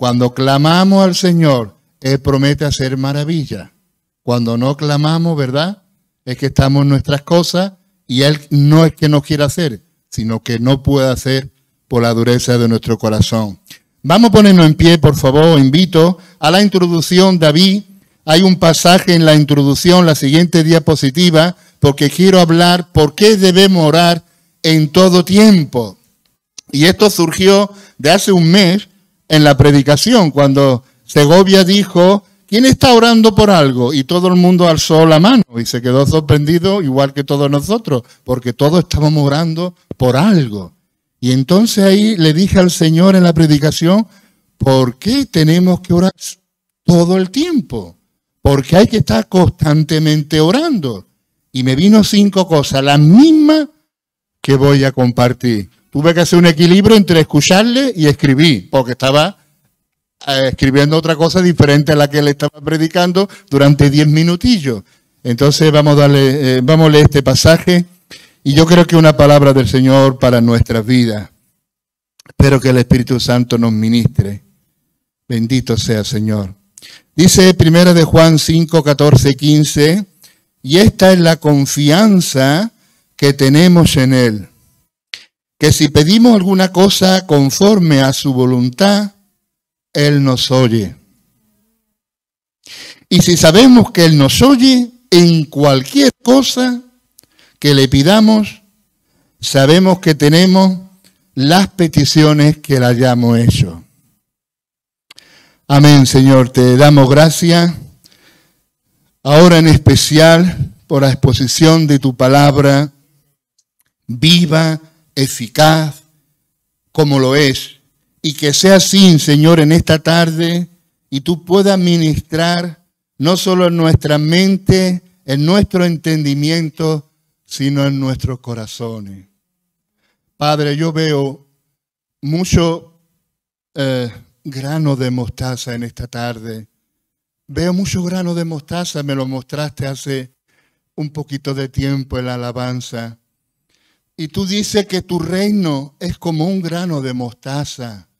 Cuando clamamos al Señor, Él promete hacer maravilla. Cuando no clamamos, ¿verdad? Es que estamos en nuestras cosas y Él no es que no quiera hacer, sino que no puede hacer por la dureza de nuestro corazón. Vamos a ponernos en pie, por favor, invito a la introducción, David. Hay un pasaje en la introducción, la siguiente diapositiva, porque quiero hablar por qué debemos orar en todo tiempo. Y esto surgió de hace un mes en la predicación, cuando Segovia dijo, ¿quién está orando por algo? Y todo el mundo alzó la mano y se quedó sorprendido, igual que todos nosotros, porque todos estábamos orando por algo. Y entonces ahí le dije al Señor en la predicación, ¿por qué tenemos que orar todo el tiempo? Porque hay que estar constantemente orando. Y me vino cinco cosas, las mismas que voy a compartir. Tuve que hacer un equilibrio entre escucharle y escribir, porque estaba eh, escribiendo otra cosa diferente a la que le estaba predicando durante diez minutillos. Entonces vamos a darle, eh, vamos a leer este pasaje y yo creo que una palabra del Señor para nuestras vidas. Espero que el Espíritu Santo nos ministre. Bendito sea Señor. Dice primera de Juan 5, 14, 15, y esta es la confianza que tenemos en Él, que si pedimos alguna cosa conforme a su voluntad, Él nos oye. Y si sabemos que Él nos oye en cualquier cosa, que le pidamos, sabemos que tenemos las peticiones que le hayamos hecho. Amén, Señor. Te damos gracias. Ahora en especial por la exposición de tu palabra viva, eficaz, como lo es. Y que sea así, Señor, en esta tarde y tú puedas ministrar no solo en nuestra mente, en nuestro entendimiento, sino en nuestros corazones. Padre, yo veo mucho eh, grano de mostaza en esta tarde. Veo mucho grano de mostaza, me lo mostraste hace un poquito de tiempo en la alabanza. Y tú dices que tu reino es como un grano de mostaza.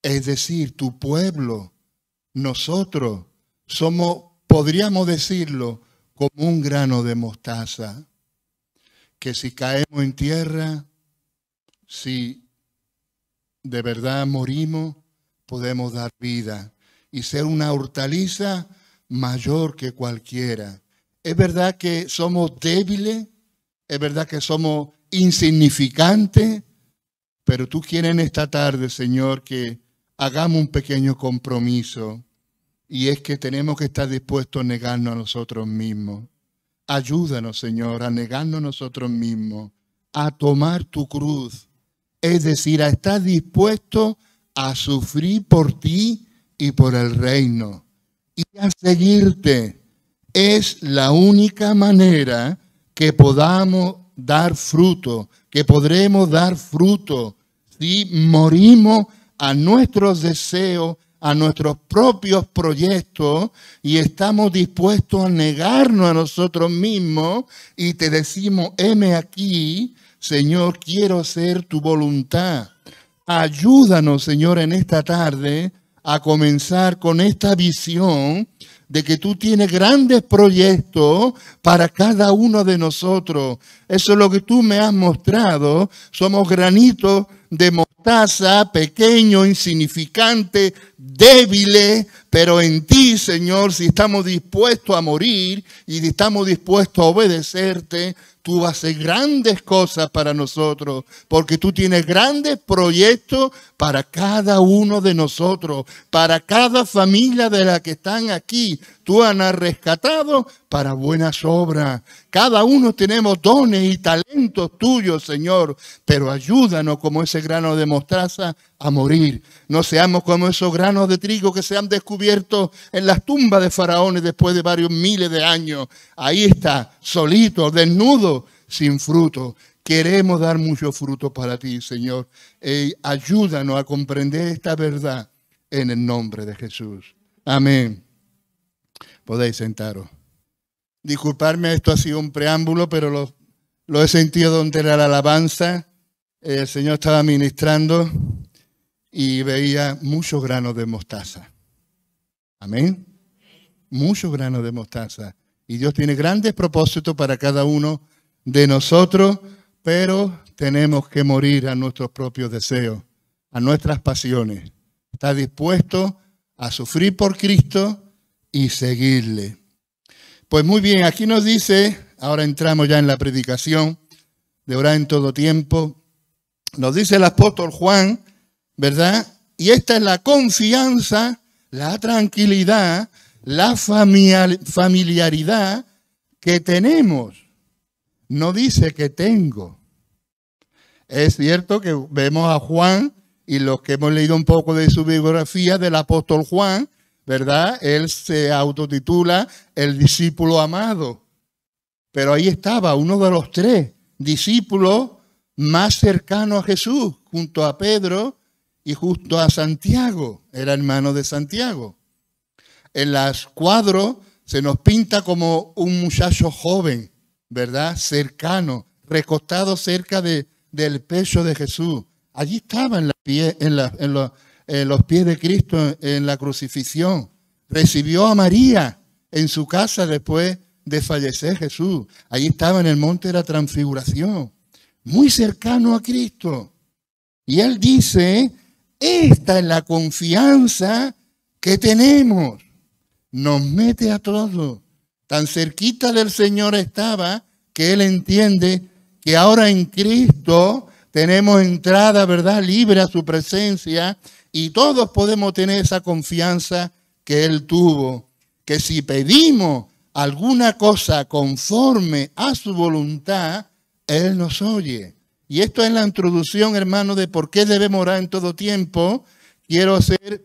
Es decir, tu pueblo, nosotros, somos, podríamos decirlo, como un grano de mostaza que si caemos en tierra, si de verdad morimos, podemos dar vida y ser una hortaliza mayor que cualquiera. Es verdad que somos débiles, es verdad que somos insignificantes, pero tú quieres en esta tarde, Señor, que hagamos un pequeño compromiso y es que tenemos que estar dispuestos a negarnos a nosotros mismos. Ayúdanos, Señor, a negarnos nosotros mismos, a tomar tu cruz, es decir, a estar dispuesto a sufrir por ti y por el reino y a seguirte. Es la única manera que podamos dar fruto, que podremos dar fruto si morimos a nuestros deseos, a nuestros propios proyectos y estamos dispuestos a negarnos a nosotros mismos y te decimos, heme aquí, Señor, quiero hacer tu voluntad. Ayúdanos, Señor, en esta tarde a comenzar con esta visión de que tú tienes grandes proyectos para cada uno de nosotros. Eso es lo que tú me has mostrado. Somos granitos de mostaza, pequeño, insignificante, débiles, pero en ti, Señor, si estamos dispuestos a morir y estamos dispuestos a obedecerte, tú haces grandes cosas para nosotros, porque tú tienes grandes proyectos para cada uno de nosotros, para cada familia de la que están aquí. Tú has rescatado para buenas obras. Cada uno tenemos dones y talentos tuyos, Señor, pero ayúdanos como ese grano de mostaza a morir. No seamos como esos granos de trigo que se han descubierto en las tumbas de faraones después de varios miles de años. Ahí está, solito, desnudo, sin fruto. Queremos dar mucho fruto para ti, Señor. ayúdanos a comprender esta verdad en el nombre de Jesús. Amén. Podéis sentaros. Disculparme, esto ha sido un preámbulo, pero lo, he sentido donde era la alabanza. El Señor estaba ministrando y veía muchos granos de mostaza. Amén. Muchos granos de mostaza. Y Dios tiene grandes propósitos para cada uno de nosotros, pero tenemos que morir a nuestros propios deseos, a nuestras pasiones. Está dispuesto a sufrir por Cristo y seguirle. Pues muy bien, aquí nos dice, ahora entramos ya en la predicación de orar en todo tiempo, nos dice el apóstol Juan, ¿verdad? Y esta es la confianza, la tranquilidad, la familiaridad que tenemos. No dice que tengo. Es cierto que vemos a Juan y los que hemos leído un poco de su biografía del apóstol Juan, ¿verdad? Él se autotitula el discípulo amado. Pero ahí estaba uno de los tres discípulos más cercanos a Jesús, junto a Pedro y junto a Santiago. Era hermano de Santiago. En las cuadros se nos pinta como un muchacho joven, ¿verdad? Cercano, recostado cerca de, del pecho de Jesús. Allí estaba en, en, los pies de Cristo en la crucifixión. Recibió a María en su casa después de fallecer Jesús. Allí estaba en el monte de la transfiguración, muy cercano a Cristo. Y él dice, esta es la confianza que tenemos. Nos mete a todos. Tan cerquita del Señor estaba que él entiende que ahora en Cristo tenemos entrada, ¿verdad?, libre a su presencia y todos podemos tener esa confianza que Él tuvo, que si pedimos alguna cosa conforme a su voluntad, Él nos oye. Y esto es la introducción, hermano, de por qué debemos orar en todo tiempo. Quiero hacer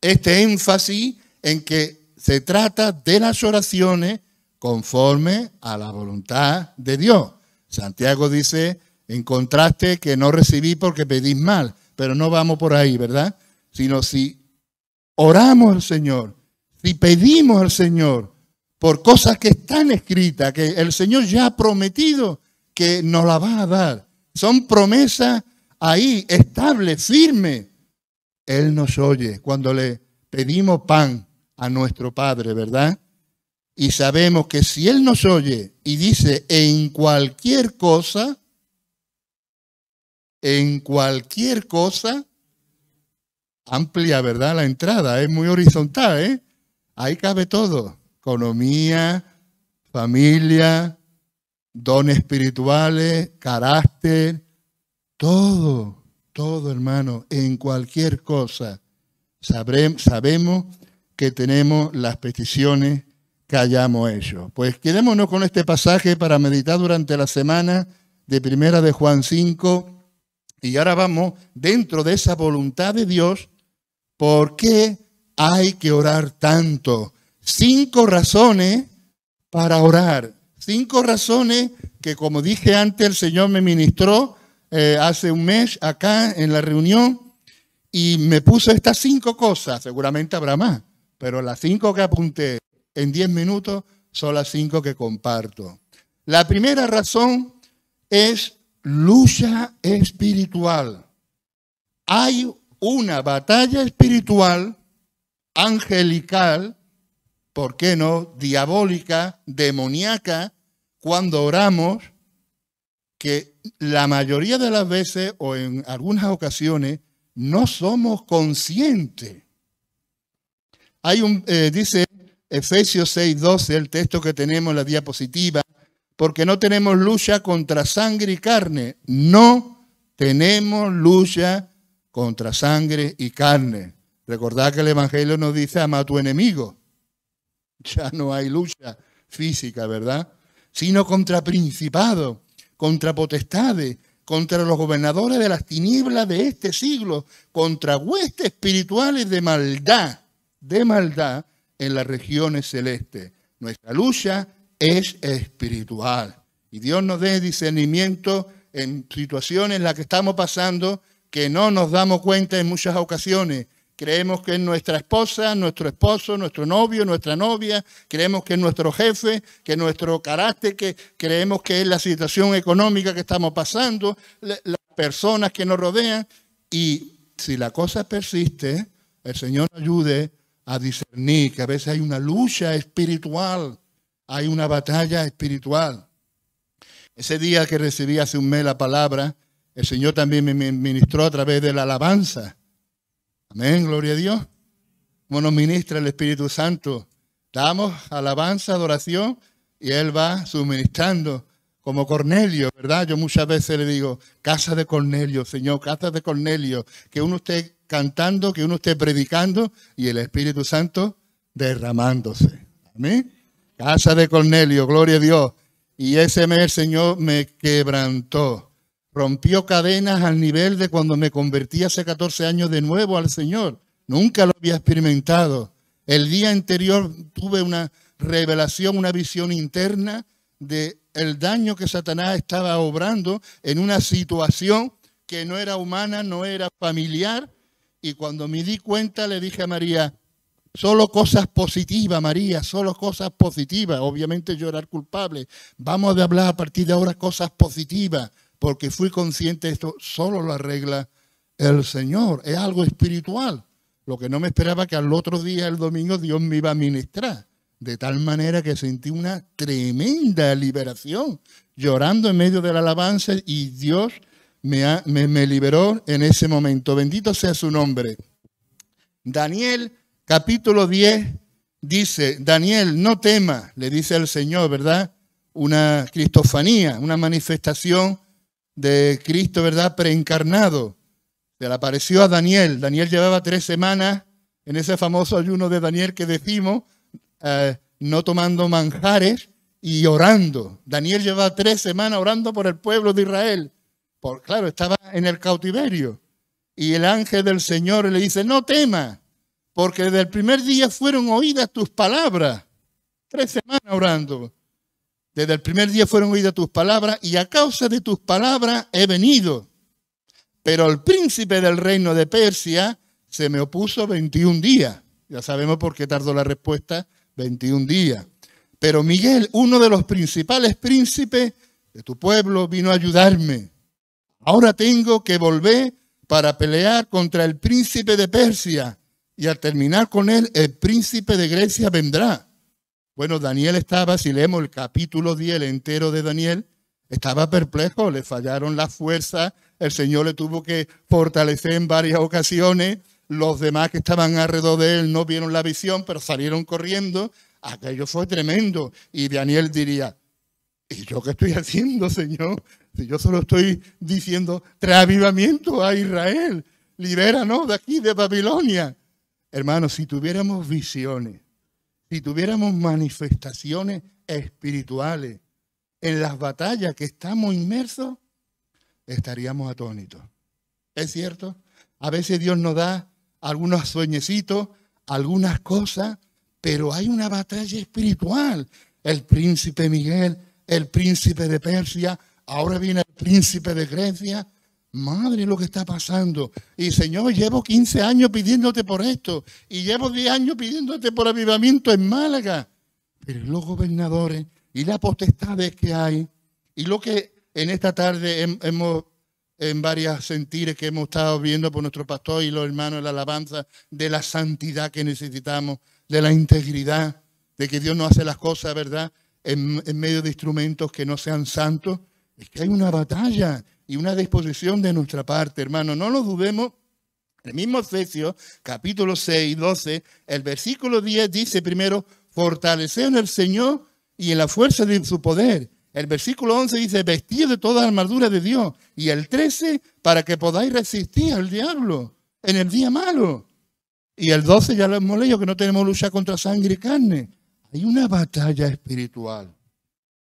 este énfasis en que se trata de las oraciones conforme a la voluntad de Dios. Santiago dice, en contraste, que no recibí porque pedís mal, pero no vamos por ahí, ¿verdad? Sino si oramos al Señor, si pedimos al Señor por cosas que están escritas, que el Señor ya ha prometido que nos la va a dar, son promesas ahí, estables, firmes. Él nos oye cuando le pedimos pan a nuestro Padre, ¿verdad? Y sabemos que si Él nos oye y dice en cualquier cosa, en cualquier cosa, amplia, ¿verdad? La entrada es muy horizontal, ¿eh? Ahí cabe todo. Economía, familia, dones espirituales, carácter, todo, todo hermano, en cualquier cosa. sabemos que tenemos las peticiones que hayamos hecho. Pues quedémonos con este pasaje para meditar durante la semana de Primera de Juan 5 y ahora vamos dentro de esa voluntad de Dios, ¿por qué hay que orar tanto? Cinco razones para orar. Cinco razones que, como dije antes, el Señor me ministró eh, hace un mes acá en la reunión y me puso estas cinco cosas. Seguramente habrá más, pero las cinco que apunté en diez minutos son las cinco que comparto. La primera razón es lucha espiritual. Hay una batalla espiritual, angelical, ¿por qué no? Diabólica, demoníaca, cuando oramos, que la mayoría de las veces o en algunas ocasiones no somos conscientes. Hay un, eh, dice Efesios 6:12, el texto que tenemos en la diapositiva, porque no tenemos lucha contra sangre y carne. No tenemos lucha contra sangre y carne. Recordad que el Evangelio nos dice, ama a tu enemigo. Ya no hay lucha física, ¿verdad? Sino contra principados, contra potestades, contra los gobernadores de las tinieblas de este siglo, contra huestes espirituales de maldad, de maldad en las regiones celestes. Nuestra lucha es espiritual. Y Dios nos dé discernimiento en situaciones en las que estamos pasando que no nos damos cuenta en muchas ocasiones. Creemos que es nuestra esposa, nuestro esposo, nuestro novio, nuestra novia, creemos que es nuestro jefe, que es nuestro carácter, que creemos que es la situación económica que estamos pasando, las personas que nos rodean y si la cosa persiste, el Señor ayude a discernir que a veces hay una lucha espiritual, hay una batalla espiritual. Ese día que recibí hace un mes la palabra, el Señor también me ministró a través de la alabanza. Amén, gloria a Dios. Como nos ministra el Espíritu Santo. Damos alabanza, adoración y Él va suministrando como Cornelio, ¿verdad? Yo muchas veces le digo, casa de Cornelio, Señor, casa de Cornelio, que uno esté cantando, que uno esté predicando y el Espíritu Santo derramándose. Amén. Casa de Cornelio, gloria a Dios. Y ese mes el Señor me quebrantó. Rompió cadenas al nivel de cuando me convertí hace 14 años de nuevo al Señor. Nunca lo había experimentado. El día anterior tuve una revelación, una visión interna de el daño que Satanás estaba obrando en una situación que no era humana, no era familiar. Y cuando me di cuenta le dije a María, solo cosas positivas, María, solo cosas positivas. Obviamente era culpable. Vamos a hablar a partir de ahora cosas positivas, porque fui consciente de esto, solo lo arregla el Señor. Es algo espiritual. Lo que no me esperaba que al otro día, el domingo, Dios me iba a ministrar de tal manera que sentí una tremenda liberación, llorando en medio de la alabanza y Dios me, me, liberó en ese momento. Bendito sea su nombre. Daniel capítulo 10 dice, Daniel, no tema, le dice el Señor, ¿verdad? Una cristofanía, una manifestación de Cristo, ¿verdad? Preencarnado. Se le apareció a Daniel. Daniel llevaba tres semanas en ese famoso ayuno de Daniel que decimos, eh, no tomando manjares y orando. Daniel lleva tres semanas orando por el pueblo de Israel. Por, claro, estaba en el cautiverio. Y el ángel del Señor le dice, no temas, porque desde el primer día fueron oídas tus palabras. Tres semanas orando. Desde el primer día fueron oídas tus palabras y a causa de tus palabras he venido. Pero el príncipe del reino de Persia se me opuso 21 días. Ya sabemos por qué tardó la respuesta 21 días. Pero Miguel, uno de los principales príncipes de tu pueblo, vino a ayudarme. Ahora tengo que volver para pelear contra el príncipe de Persia y al terminar con él, el príncipe de Grecia vendrá. Bueno, Daniel estaba, si leemos el capítulo 10 el entero de Daniel, estaba perplejo, le fallaron las fuerzas, el Señor le tuvo que fortalecer en varias ocasiones, los demás que estaban alrededor de él no vieron la visión, pero salieron corriendo. Aquello fue tremendo. Y Daniel diría, ¿y yo qué estoy haciendo, Señor? Si yo solo estoy diciendo, reavivamiento a Israel, libéranos de aquí, de Babilonia. Hermanos, si tuviéramos visiones, si tuviéramos manifestaciones espirituales en las batallas que estamos inmersos, estaríamos atónitos. ¿Es cierto? A veces Dios nos da algunos sueñecitos, algunas cosas, pero hay una batalla espiritual. El príncipe Miguel, el príncipe de Persia, ahora viene el príncipe de Grecia. Madre, lo que está pasando. Y Señor, llevo 15 años pidiéndote por esto. Y llevo 10 años pidiéndote por avivamiento en Málaga. Pero los gobernadores y las potestades que hay, y lo que en esta tarde hemos en varias sentires que hemos estado viendo por nuestro pastor y los hermanos la alabanza, de la santidad que necesitamos, de la integridad, de que Dios no hace las cosas, ¿verdad?, en, medio de instrumentos que no sean santos. Es que hay una batalla y una disposición de nuestra parte, hermano. No lo dudemos. El mismo Efesios, capítulo 6, 12, el versículo 10 dice primero, fortalecer en el Señor y en la fuerza de su poder el versículo 11 dice, vestido de toda armadura de Dios. Y el 13, para que podáis resistir al diablo en el día malo. Y el 12 ya lo hemos leído, que no tenemos lucha contra sangre y carne. Hay una batalla espiritual.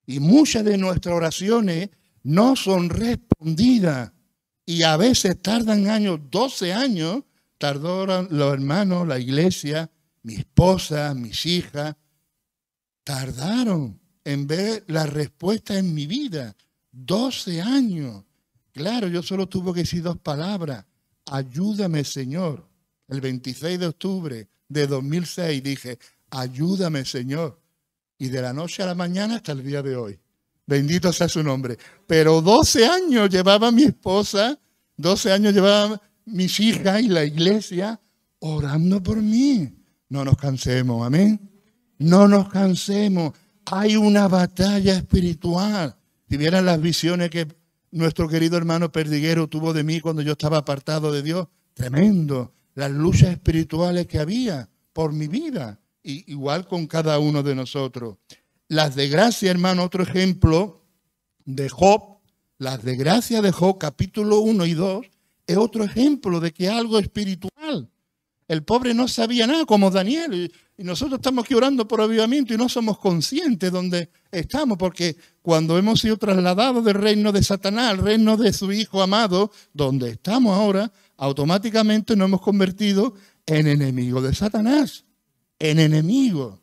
Y muchas de nuestras oraciones no son respondidas. Y a veces tardan años, 12 años, tardaron los hermanos, la iglesia, mi esposa, mis hijas, tardaron en ver la respuesta en mi vida. 12 años. Claro, yo solo tuve que decir dos palabras. Ayúdame, Señor. El 26 de octubre de 2006 dije, ayúdame, Señor. Y de la noche a la mañana hasta el día de hoy. Bendito sea su nombre. Pero 12 años llevaba mi esposa, 12 años llevaba mis hijas y la iglesia orando por mí. No nos cansemos, amén. No nos cansemos. Hay una batalla espiritual. Si vieran las visiones que nuestro querido hermano Perdiguero tuvo de mí cuando yo estaba apartado de Dios, tremendo. Las luchas espirituales que había por mi vida, igual con cada uno de nosotros. Las de gracia, hermano, otro ejemplo de Job, las de gracia de Job, capítulo 1 y 2, es otro ejemplo de que algo espiritual. El pobre no sabía nada, como Daniel, y nosotros estamos aquí orando por avivamiento y no somos conscientes de dónde estamos, porque cuando hemos sido trasladados del reino de Satanás al reino de su Hijo amado, donde estamos ahora, automáticamente nos hemos convertido en enemigos de Satanás, en enemigos.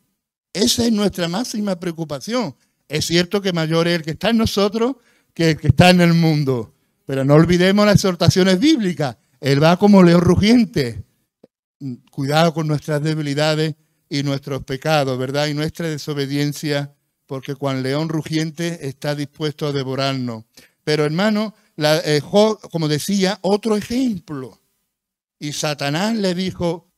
Esa es nuestra máxima preocupación. Es cierto que mayor es el que está en nosotros que el que está en el mundo. Pero no olvidemos las exhortaciones bíblicas. Él va como león rugiente. Cuidado con nuestras debilidades y nuestros pecados, ¿verdad? Y nuestra desobediencia, porque cuando león rugiente está dispuesto a devorarnos. Pero hermano, la, eh, como decía, otro ejemplo. Y Satanás le dijo,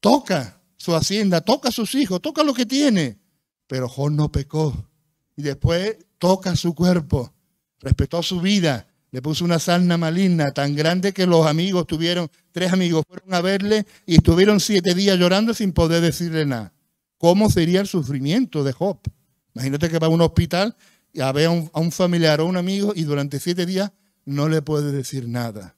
toca su hacienda, toca a sus hijos, toca lo que tiene. Pero Job no pecó. Y después toca su cuerpo, respetó su vida, le puso una sarna maligna tan grande que los amigos tuvieron, tres amigos fueron a verle y estuvieron siete días llorando sin poder decirle nada. ¿Cómo sería el sufrimiento de Job? Imagínate que va a un hospital y a ver a un, a un familiar o un amigo y durante siete días no le puede decir nada.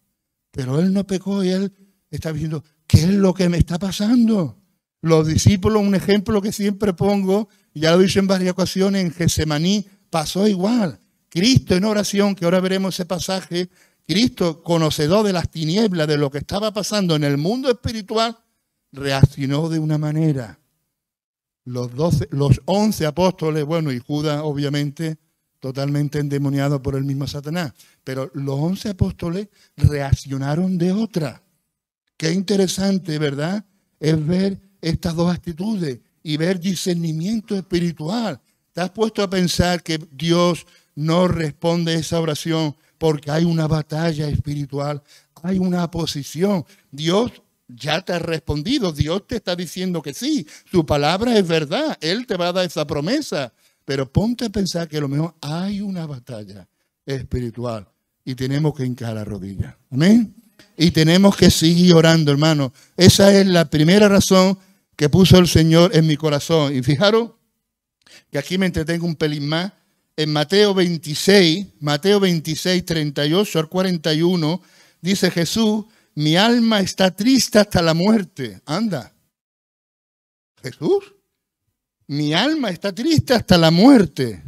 Pero él no pecó y él está diciendo, ¿qué es lo que me está pasando? Los discípulos, un ejemplo que siempre pongo, ya lo hice en varias ocasiones, en Gesemaní pasó igual. Cristo en oración, que ahora veremos ese pasaje, Cristo, conocedor de las tinieblas, de lo que estaba pasando en el mundo espiritual, reaccionó de una manera. Los, doce, los once apóstoles, bueno, y Judas obviamente, totalmente endemoniado por el mismo Satanás, pero los once apóstoles reaccionaron de otra. Qué interesante, ¿verdad? Es ver estas dos actitudes y ver discernimiento espiritual. ¿Te puesto a pensar que Dios no responde esa oración porque hay una batalla espiritual, hay una posición. Dios ya te ha respondido, Dios te está diciendo que sí, su palabra es verdad, Él te va a dar esa promesa. Pero ponte a pensar que a lo mejor hay una batalla espiritual y tenemos que hincar la rodilla. Amén. Y tenemos que seguir orando, hermano. Esa es la primera razón que puso el Señor en mi corazón. Y fijaros que aquí me entretengo un pelín más en Mateo 26, Mateo 26, 38 al 41, dice Jesús, mi alma está triste hasta la muerte. Anda. Jesús, mi alma está triste hasta la muerte.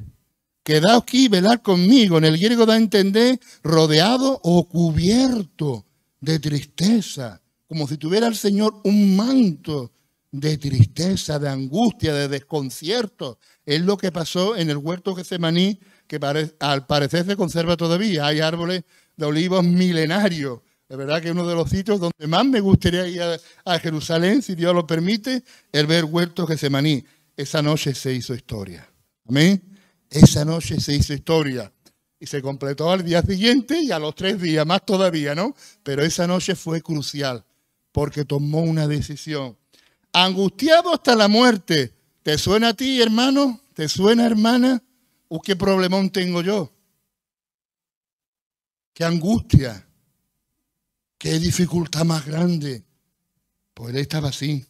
Quedad aquí velar conmigo. En el griego da a entender rodeado o cubierto de tristeza, como si tuviera el Señor un manto de tristeza, de angustia, de desconcierto. Es lo que pasó en el huerto Getsemaní, que al parecer se conserva todavía. Hay árboles de olivos milenarios. De verdad que uno de los sitios donde más me gustaría ir a, Jerusalén, si Dios lo permite, es ver huerto Getsemaní. Esa noche se hizo historia. Amén. Esa noche se hizo historia. Y se completó al día siguiente y a los tres días, más todavía, ¿no? Pero esa noche fue crucial porque tomó una decisión angustiado hasta la muerte. ¿Te suena a ti, hermano? ¿Te suena, hermana? ¿O qué problemón tengo yo? ¿Qué angustia? ¿Qué dificultad más grande? Pues él estaba así,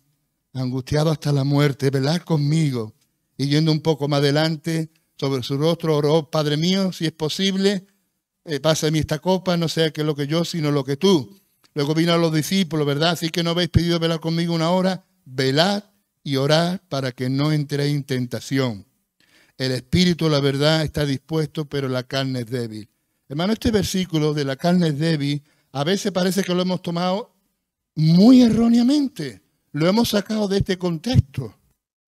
angustiado hasta la muerte, velar conmigo. Y yendo un poco más adelante, sobre su rostro oró, Padre mío, si es posible, eh, pásame esta copa, no sea que lo que yo, sino lo que tú. Luego vino a los discípulos, ¿verdad? Así que no habéis pedido velar conmigo una hora velad y orad para que no entréis en tentación. El espíritu, la verdad, está dispuesto, pero la carne es débil. Hermano, este versículo de la carne es débil, a veces parece que lo hemos tomado muy erróneamente. Lo hemos sacado de este contexto.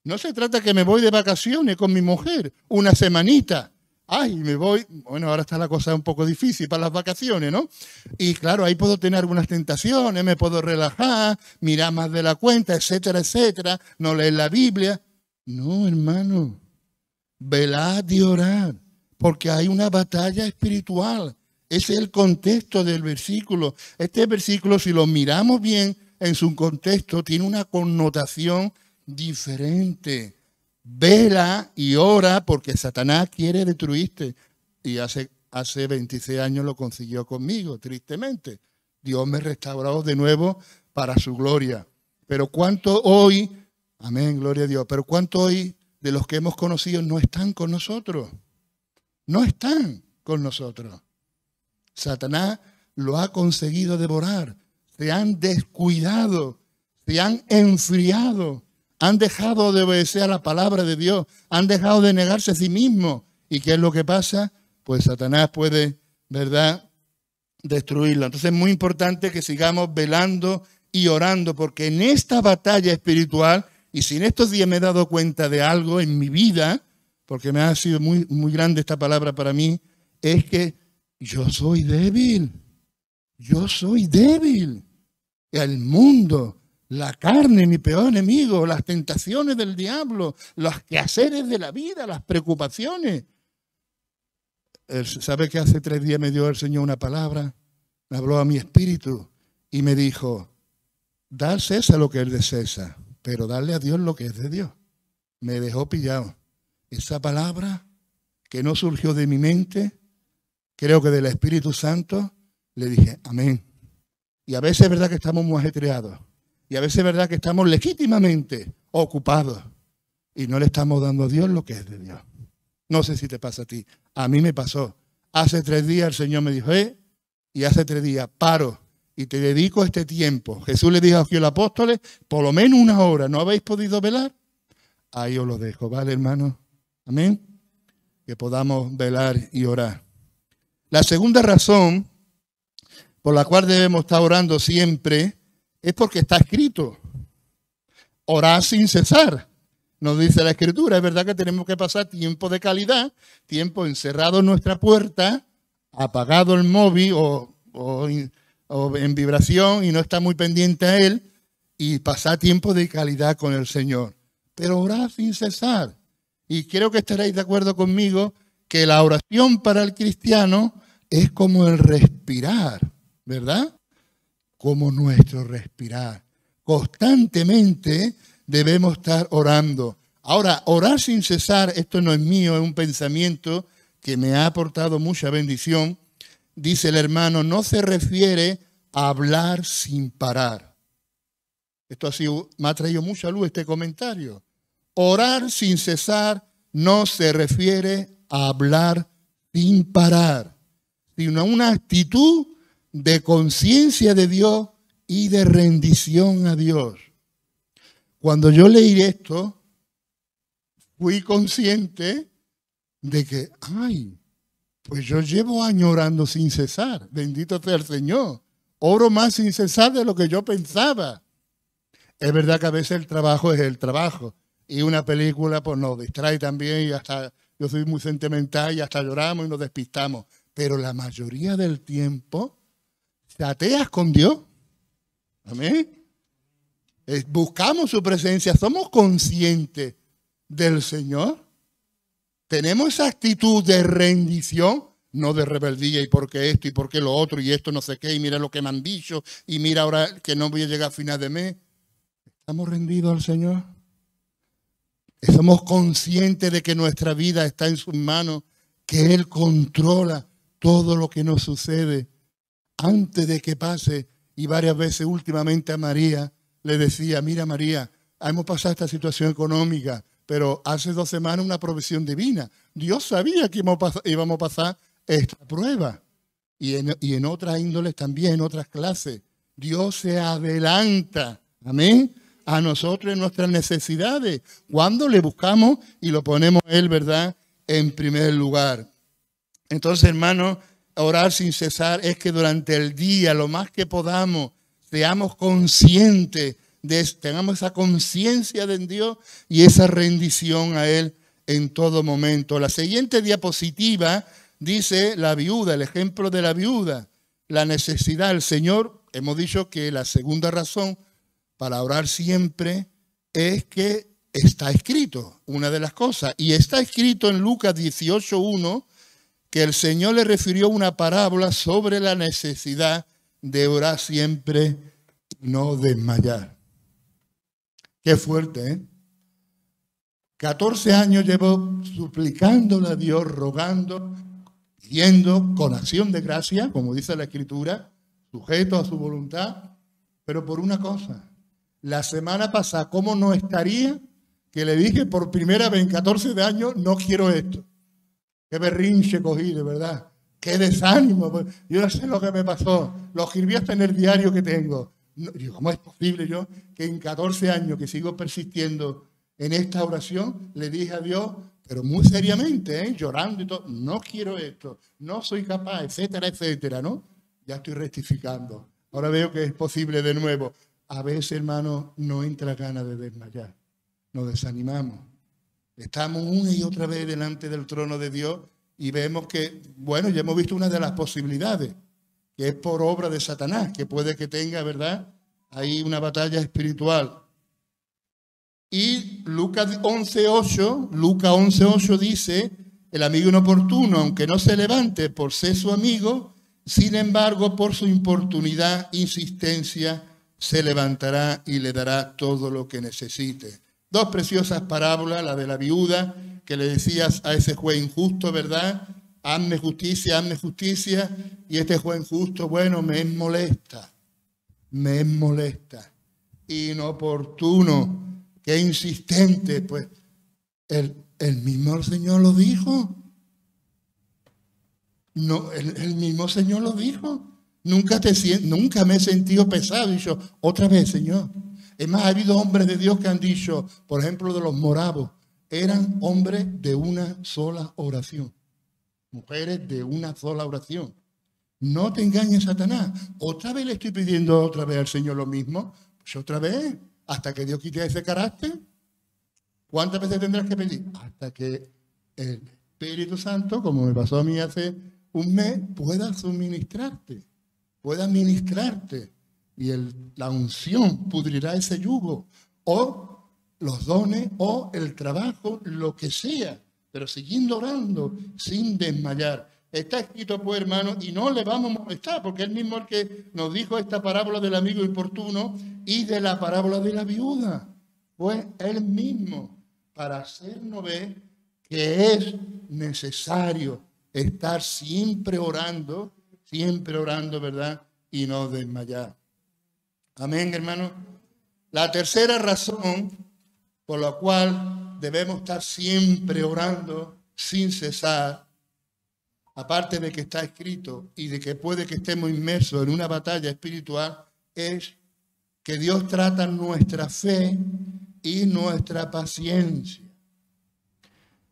No se trata que me voy de vacaciones con mi mujer, una semanita ay, me voy, bueno, ahora está la cosa un poco difícil para las vacaciones, ¿no? Y claro, ahí puedo tener algunas tentaciones, me puedo relajar, mirar más de la cuenta, etcétera, etcétera, no leer la Biblia. No, hermano, velad y orad, porque hay una batalla espiritual. Ese es el contexto del versículo. Este versículo, si lo miramos bien en su contexto, tiene una connotación diferente. Vela y ora porque Satanás quiere destruirte. Y hace, hace 26 años lo consiguió conmigo, tristemente. Dios me restauró de nuevo para su gloria. Pero cuánto hoy, amén, gloria a Dios, pero cuánto hoy de los que hemos conocido no están con nosotros. No están con nosotros. Satanás lo ha conseguido devorar. Se han descuidado, se han enfriado, han dejado de obedecer a la palabra de Dios, han dejado de negarse a sí mismos. ¿Y qué es lo que pasa? Pues Satanás puede, ¿verdad?, destruirlo. Entonces es muy importante que sigamos velando y orando, porque en esta batalla espiritual, y si en estos días me he dado cuenta de algo en mi vida, porque me ha sido muy, muy grande esta palabra para mí, es que yo soy débil. Yo soy débil. El mundo, la carne, mi peor enemigo, las tentaciones del diablo, los quehaceres de la vida, las preocupaciones. ¿Sabe que hace tres días me dio el Señor una palabra? Me habló a mi espíritu y me dijo, da a César lo que es de César, pero darle a Dios lo que es de Dios. Me dejó pillado. Esa palabra que no surgió de mi mente, creo que del Espíritu Santo, le dije, amén. Y a veces es verdad que estamos muy ajetreados. Y a veces es verdad que estamos legítimamente ocupados. Y no le estamos dando a Dios lo que es de Dios. No sé si te pasa a ti. A mí me pasó. Hace tres días el Señor me dijo, eh, y hace tres días, paro y te dedico este tiempo. Jesús le dijo a los apóstoles, por lo menos una hora, ¿no habéis podido velar? Ahí os lo dejo, ¿vale, hermano? Amén. Que podamos velar y orar. La segunda razón por la cual debemos estar orando siempre es porque está escrito. Orar sin cesar. Nos dice la escritura. Es verdad que tenemos que pasar tiempo de calidad, tiempo encerrado en nuestra puerta, apagado el móvil o, en vibración y no está muy pendiente a él y pasar tiempo de calidad con el Señor. Pero orar sin cesar. Y creo que estaréis de acuerdo conmigo que la oración para el cristiano es como el respirar, ¿verdad? Como nuestro respirar. Constantemente debemos estar orando. Ahora, orar sin cesar, esto no es mío, es un pensamiento que me ha aportado mucha bendición. Dice el hermano, no se refiere a hablar sin parar. Esto ha sido, me ha traído mucha luz este comentario. Orar sin cesar no se refiere a hablar sin parar sino una actitud de conciencia de Dios y de rendición a Dios. Cuando yo leí esto, fui consciente de que, ay, pues yo llevo años orando sin cesar, bendito sea el Señor. Oro más sin cesar de lo que yo pensaba. Es verdad que a veces el trabajo es el trabajo y una película pues nos distrae también y hasta yo soy muy sentimental y hasta lloramos y nos despistamos pero la mayoría del tiempo te ateas con Dios. Amén. Buscamos su presencia, somos conscientes del Señor. Tenemos esa actitud de rendición, no de rebeldía y por qué esto y por qué lo otro y esto no sé qué y mira lo que me han dicho y mira ahora que no voy a llegar a final de mes. ¿Estamos rendidos al Señor? Somos conscientes de que nuestra vida está en sus manos, que Él controla todo lo que nos sucede antes de que pase. Y varias veces últimamente a María le decía, mira María, hemos pasado esta situación económica, pero hace dos semanas una provisión divina. Dios sabía que íbamos a pasar esta prueba. Y en, otras índoles también, en otras clases. Dios se adelanta, amén, a nosotros en nuestras necesidades. Cuando le buscamos y lo ponemos Él, ¿verdad?, en primer lugar. Entonces, hermano, orar sin cesar es que durante el día, lo más que podamos, seamos conscientes, de, tengamos esa conciencia de Dios y esa rendición a Él en todo momento. La siguiente diapositiva dice la viuda, el ejemplo de la viuda, la necesidad. del Señor, hemos dicho que la segunda razón para orar siempre es que está escrito, una de las cosas. Y está escrito en Lucas 18.1 que el Señor le refirió una parábola sobre la necesidad de orar siempre no desmayar. Qué fuerte, ¿eh? 14 años llevo suplicándole a Dios, rogando, pidiendo con acción de gracia, como dice la Escritura, sujeto a su voluntad, pero por una cosa. La semana pasada, ¿cómo no estaría que le dije por primera vez en 14 de años, no quiero esto? Qué berrinche cogí, de verdad. Qué desánimo. Pues, yo no sé lo que me pasó. Lo escribí hasta en el diario que tengo. ¿Cómo es posible yo que en 14 años que sigo persistiendo en esta oración le dije a Dios, pero muy seriamente, ¿eh? llorando y todo, no quiero esto, no soy capaz, etcétera, etcétera, ¿no? Ya estoy rectificando. Ahora veo que es posible de nuevo. A veces, hermano, no entra ganas de desmayar. Nos desanimamos. Estamos una y otra vez delante del trono de Dios y vemos que, bueno, ya hemos visto una de las posibilidades, que es por obra de Satanás, que puede que tenga, ¿verdad? Ahí una batalla espiritual. Y Lucas 11.8, Lucas 11.8 dice, el amigo inoportuno, aunque no se levante por ser su amigo, sin embargo, por su importunidad, insistencia, se levantará y le dará todo lo que necesite. Dos preciosas parábolas, la de la viuda, que le decías a ese juez injusto, ¿verdad? Hazme justicia, hazme justicia. Y este juez injusto, bueno, me molesta, me molesta. Inoportuno, qué insistente, pues el, el mismo Señor lo dijo. No, el, mismo Señor lo dijo. Nunca, te, nunca me he sentido pesado. Y yo, otra vez, Señor. Es más, ha habido hombres de Dios que han dicho, por ejemplo, de los moravos, eran hombres de una sola oración. Mujeres de una sola oración. No te engañes, Satanás. Otra vez le estoy pidiendo otra vez al Señor lo mismo. Pues otra vez hasta que Dios quite ese carácter. ¿Cuántas veces tendrás que pedir? Hasta que el Espíritu Santo, como me pasó a mí hace un mes, pueda suministrarte, pueda ministrarte. Y la unción pudrirá ese yugo. O los dones, o el trabajo, lo que sea. Pero siguiendo orando, sin desmayar. Está escrito, pues, hermano, y no le vamos a molestar, porque él mismo el que nos dijo esta parábola del amigo importuno y de la parábola de la viuda. Fue él mismo para hacernos ver que es necesario estar siempre orando, siempre orando, ¿verdad? Y no desmayar. Amén, hermano. La tercera razón por la cual debemos estar siempre orando sin cesar aparte de que está escrito y de que puede que estemos inmersos en una batalla espiritual, es que Dios trata nuestra fe y nuestra paciencia.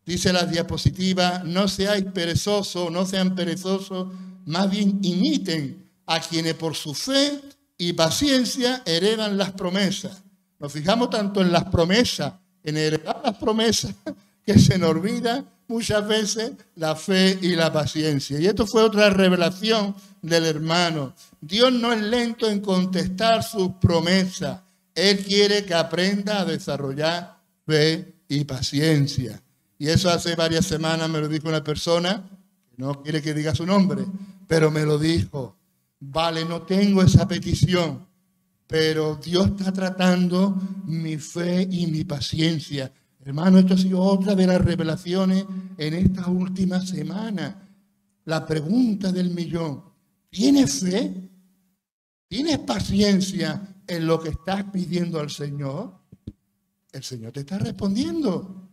Dice la diapositiva, no seáis perezosos, no sean perezosos, más bien imiten a quienes por su fe y paciencia heredan las promesas. Nos fijamos tanto en las promesas, en heredar las promesas, que se nos olvida muchas veces la fe y la paciencia. Y esto fue otra revelación del hermano. Dios no es lento en contestar sus promesas. Él quiere que aprenda a desarrollar fe y paciencia. Y eso hace varias semanas me lo dijo una persona, no quiere que diga su nombre, pero me lo dijo. Vale, no tengo esa petición, pero Dios está tratando mi fe y mi paciencia Hermano, esto ha sido otra de las revelaciones en esta última semana. La pregunta del millón. ¿Tienes fe? ¿Tienes paciencia en lo que estás pidiendo al Señor? El Señor te está respondiendo.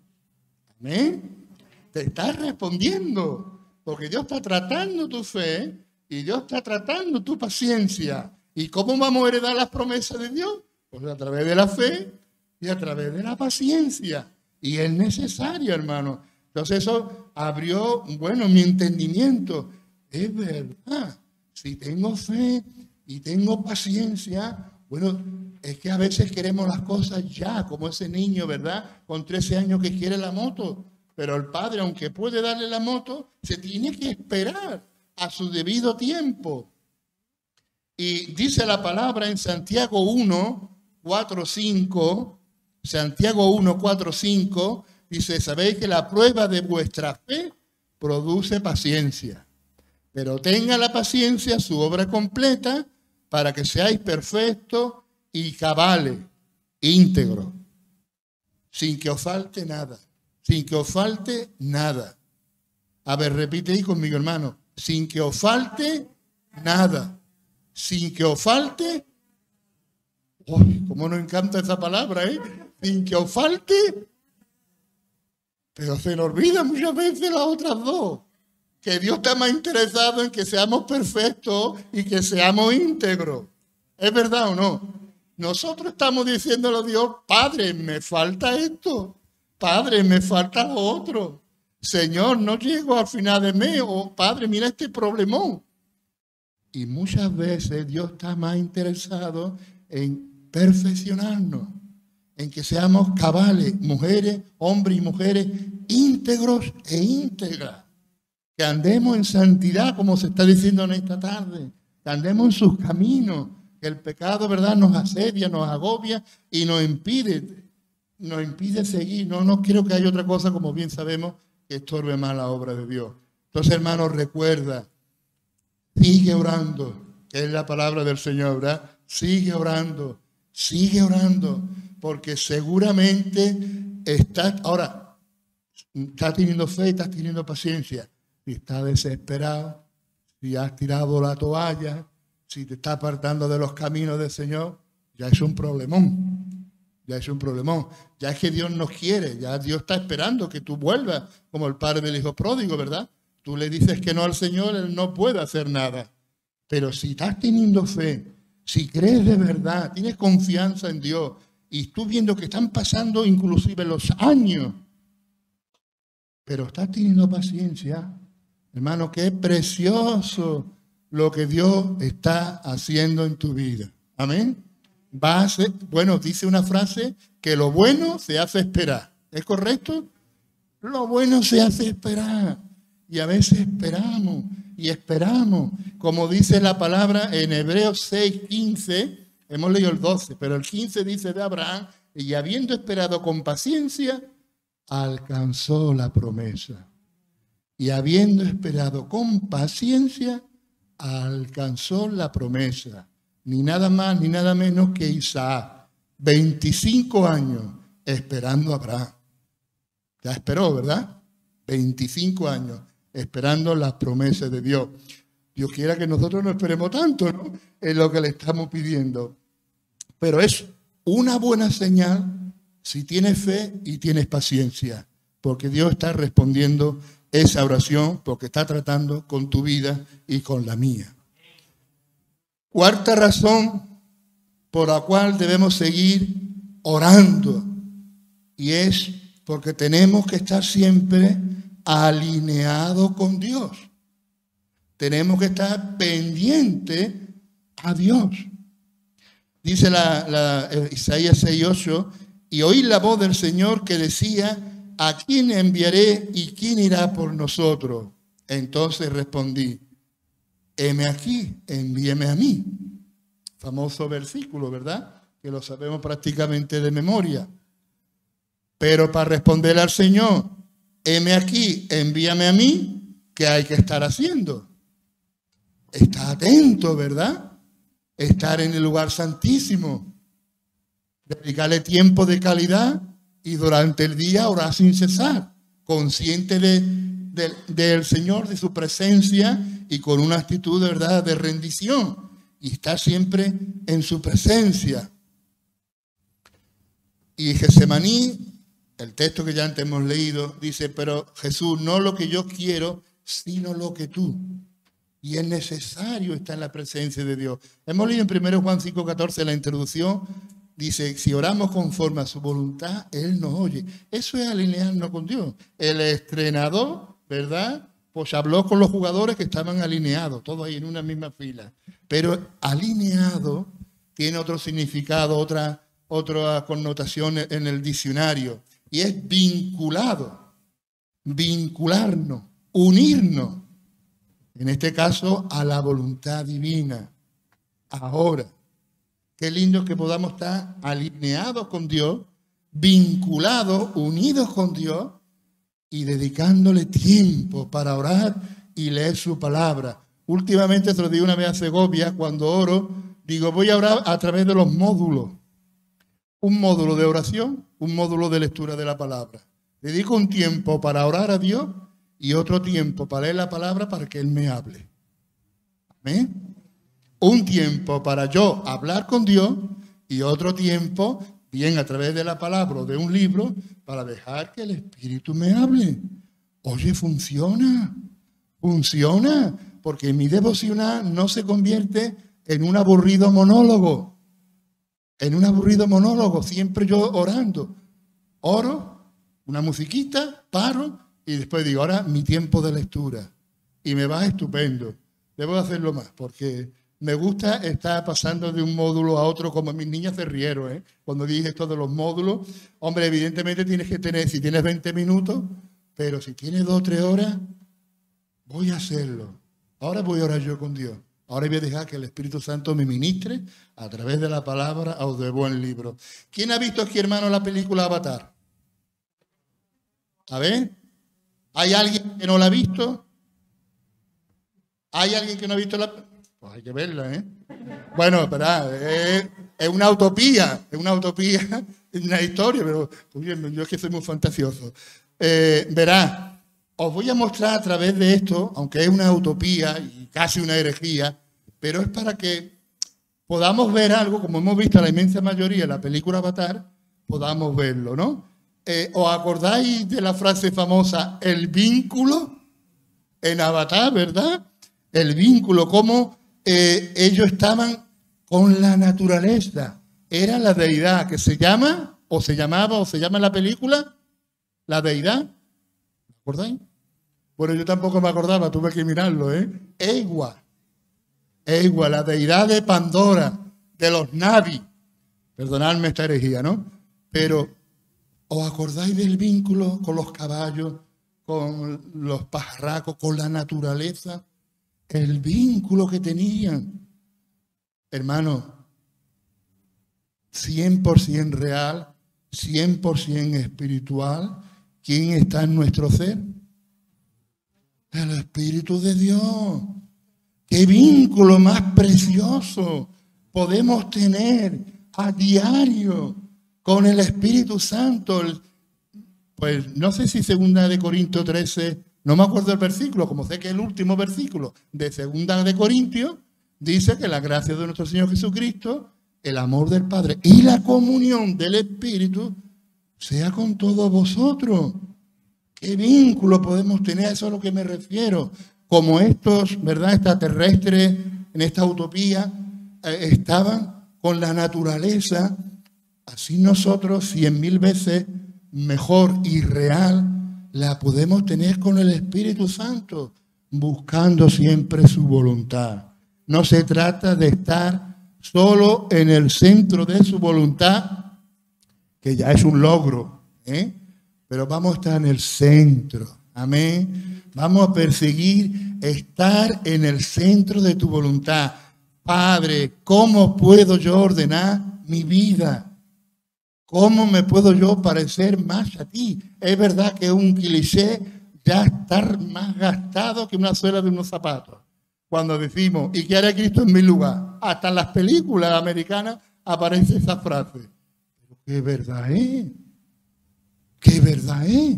Amén. Te está respondiendo. Porque Dios está tratando tu fe y Dios está tratando tu paciencia. ¿Y cómo vamos a heredar las promesas de Dios? Pues a través de la fe y a través de la paciencia. Y es necesario, hermano. Entonces eso abrió, bueno, mi entendimiento. Es verdad, si tengo fe y tengo paciencia, bueno, es que a veces queremos las cosas ya, como ese niño, ¿verdad? Con 13 años que quiere la moto. Pero el padre, aunque puede darle la moto, se tiene que esperar a su debido tiempo. Y dice la palabra en Santiago 1, 4, 5, Santiago 1, 4, 5 dice, sabéis que la prueba de vuestra fe produce paciencia. Pero tenga la paciencia, su obra completa, para que seáis perfectos y cabales, íntegros, sin que os falte nada, sin que os falte nada. A ver, repite ahí conmigo, hermano, sin que os falte nada, sin que os falte Uy, cómo nos encanta esa palabra, ¿eh? Sin que os falte. Pero se nos olvida muchas veces las otras dos. Que Dios está más interesado en que seamos perfectos y que seamos íntegros. ¿Es verdad o no? Nosotros estamos diciéndole a Dios, Padre, me falta esto. Padre, me falta lo otro. Señor, no llego al final de mes. O Padre, mira este problemón. Y muchas veces Dios está más interesado en perfeccionarnos, en que seamos cabales, mujeres, hombres y mujeres íntegros e íntegras, que andemos en santidad, como se está diciendo en esta tarde, que andemos en sus caminos, que el pecado, ¿verdad?, nos asedia, nos agobia y nos impide, nos impide seguir. No, no quiero que haya otra cosa, como bien sabemos, que estorbe más la obra de Dios. Entonces, hermanos, recuerda, sigue orando, que es la palabra del Señor, ¿verdad? Sigue orando, Sigue orando, porque seguramente estás, ahora, estás teniendo fe, estás teniendo paciencia. Si estás desesperado, si has tirado la toalla, si te estás apartando de los caminos del Señor, ya es un problemón. Ya es un problemón. Ya es que Dios nos quiere, ya Dios está esperando que tú vuelvas, como el padre del hijo pródigo, ¿verdad? Tú le dices que no al Señor, Él no puede hacer nada. Pero si estás teniendo fe, si crees de verdad, tienes confianza en Dios y tú viendo que están pasando inclusive los años, pero estás teniendo paciencia, hermano, qué precioso lo que Dios está haciendo en tu vida. Amén. Va a ser, bueno, dice una frase que lo bueno se hace esperar. ¿Es correcto? Lo bueno se hace esperar. Y a veces esperamos y esperamos. Como dice la palabra en Hebreos 6, 15, hemos leído el 12, pero el 15 dice de Abraham, y habiendo esperado con paciencia, alcanzó la promesa. Y habiendo esperado con paciencia, alcanzó la promesa. Ni nada más ni nada menos que Isaac. 25 años esperando a Abraham. Ya esperó, ¿verdad? 25 años esperando las promesas de Dios. Dios quiera que nosotros no esperemos tanto, ¿no? En lo que le estamos pidiendo. Pero es una buena señal si tienes fe y tienes paciencia, porque Dios está respondiendo esa oración, porque está tratando con tu vida y con la mía. Cuarta razón por la cual debemos seguir orando, y es porque tenemos que estar siempre alineado con Dios. Tenemos que estar pendiente a Dios. Dice la, eh, Isaías 6:8, y oí la voz del Señor que decía, ¿a quién enviaré y quién irá por nosotros? Entonces respondí, heme aquí, envíeme a mí. Famoso versículo, ¿verdad? Que lo sabemos prácticamente de memoria. Pero para responder al Señor, heme aquí, envíame a mí, ¿qué hay que estar haciendo? Está atento, ¿verdad? Estar en el lugar santísimo, dedicarle tiempo de calidad y durante el día orar sin cesar, consciente de, del Señor, de su presencia y con una actitud de verdad de rendición y estar siempre en su presencia. Y Gesemaní el texto que ya antes hemos leído dice, pero Jesús, no lo que yo quiero, sino lo que tú. Y es necesario estar en la presencia de Dios. Hemos leído en 1 Juan 5:14 la introducción, dice, si oramos conforme a su voluntad, Él nos oye. Eso es alinearnos con Dios. El estrenador, ¿verdad? Pues habló con los jugadores que estaban alineados, todos ahí en una misma fila. Pero alineado tiene otro significado, otra, otra connotación en el diccionario y es vinculado, vincularnos, unirnos, en este caso a la voluntad divina. Ahora, qué lindo que podamos estar alineados con Dios, vinculados, unidos con Dios, y dedicándole tiempo para orar y leer su palabra. Últimamente, se lo digo una vez a Segovia, cuando oro, digo, voy a orar a través de los módulos. Un módulo de oración, un módulo de lectura de la palabra. Dedico un tiempo para orar a Dios y otro tiempo para leer la palabra para que Él me hable. Amén. Un tiempo para yo hablar con Dios y otro tiempo, bien a través de la palabra o de un libro, para dejar que el Espíritu me hable. Oye, funciona, funciona, porque mi devocional no se convierte en un aburrido monólogo, en un aburrido monólogo, siempre yo orando. Oro, una musiquita, paro y después digo, ahora mi tiempo de lectura. Y me va estupendo. Debo hacerlo más, porque me gusta estar pasando de un módulo a otro como mis niñas de riero, ¿eh? Cuando dije esto de los módulos, hombre, evidentemente tienes que tener, si tienes 20 minutos, pero si tienes 2 o 3 horas, voy a hacerlo. Ahora voy a orar yo con Dios. Ahora voy a dejar que el Espíritu Santo me ministre a través de la palabra o de buen libro. ¿Quién ha visto aquí, hermano, la película Avatar? A ver, ¿hay alguien que no la ha visto? ¿Hay alguien que no ha visto la pues hay que verla, ¿eh? Bueno, espera, es, una utopía, es una utopía, es una historia, pero pues yo es que soy muy fantasioso. Eh, verá, os voy a mostrar a través de esto, aunque es una utopía y casi una herejía, pero es para que podamos ver algo, como hemos visto la inmensa mayoría en la película Avatar, podamos verlo, ¿no? Eh, ¿Os acordáis de la frase famosa, el vínculo en Avatar, verdad? El vínculo, cómo eh, ellos estaban con la naturaleza. Era la deidad que se llama, o se llamaba, o se llama en la película, la deidad. ¿Me acordáis? Bueno, yo tampoco me acordaba, tuve que mirarlo, ¿eh? Egua. Egua, la deidad de Pandora, de los Navi. Perdonadme esta herejía, ¿no? Pero, ¿os acordáis del vínculo con los caballos, con los pajarracos, con la naturaleza? El vínculo que tenían. Hermano, 100% real, 100% espiritual. ¿Quién está en nuestro ser? El Espíritu de Dios. ¿Qué vínculo más precioso podemos tener a diario con el Espíritu Santo? Pues no sé si segunda de Corinto 13 no me acuerdo el versículo, como sé que el último versículo de Segunda de Corintios dice que la gracia de nuestro Señor Jesucristo, el amor del Padre y la comunión del Espíritu sea con todos vosotros. ¿Qué vínculo podemos tener? Eso es a lo que me refiero. Como estos, ¿verdad? Extraterrestres en esta utopía eh, estaban con la naturaleza, así nosotros cien mil veces mejor y real la podemos tener con el Espíritu Santo, buscando siempre su voluntad. No se trata de estar solo en el centro de su voluntad, que ya es un logro, ¿eh? pero vamos a estar en el centro. Amén. Vamos a perseguir estar en el centro de tu voluntad. Padre, ¿cómo puedo yo ordenar mi vida? ¿Cómo me puedo yo parecer más a ti? Es verdad que un cliché ya está más gastado que una suela de unos zapatos. Cuando decimos, ¿y qué hará Cristo en mi lugar? Hasta en las películas americanas aparece esa frase. Pero qué verdad es. Qué verdad es.